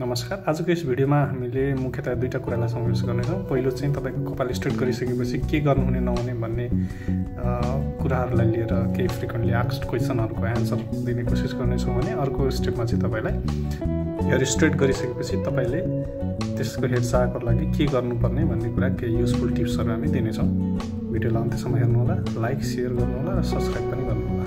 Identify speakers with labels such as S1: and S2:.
S1: नमस्कार। आजको यस भिडियोमा हामीले मुख्यतया दुईवटा कुरालाई समावेश गर्नेछौँ। पहिलो चाहिँ तपाईँको कपाल स्ट्रेट गरिसकेपछि के गर्नुहुने नहुने भन्ने कुराहरूलाई लिएर केही फ्रिक्वेन्टली आक्स क्वेसनहरूको एन्सर दिने कोसिस गर्नेछौँ भने अर्को स्टेपमा चाहिँ तपाईँलाई हेयर स्ट्रेट गरिसकेपछि तपाईँले त्यसको हेरचाहको लागि के गर्नुपर्ने भन्ने कुरा केही युजफुल टिप्सहरू हामी दिनेछौँ। भिडियोलाई अन्त्यसम्म हेर्नुहोला लाइक सेयर गर्नुहोला र सब्सक्राइब पनि गर्नुहोला।